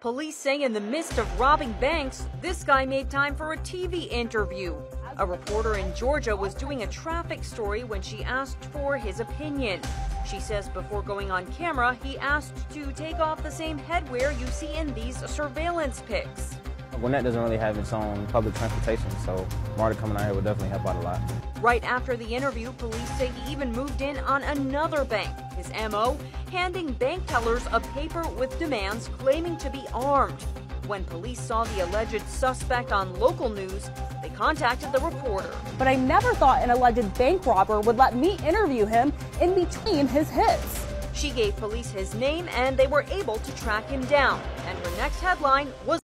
Police say in the midst of robbing banks, this guy made time for a TV interview. A reporter in Georgia was doing a traffic story when she asked for his opinion. She says before going on camera, he asked to take off the same headwear you see in these surveillance pics. Gwinnett doesn't really have its own public transportation, so MARTA coming out here would definitely help out a lot. Right after the interview, police say he even moved in on another bank. His MO, handing bank tellers a paper with demands claiming to be armed. When police saw the alleged suspect on local news, they contacted the reporter. But I never thought an alleged bank robber would let me interview him in between his hits. She gave police his name and they were able to track him down. And her next headline was